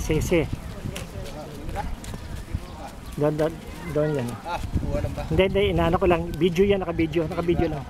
sige, sige. Doon, doon, doon yan. Ah, kuha lang ba? Hindi, hindi, inaano ko lang. Video yan, naka-video. Naka-video lang.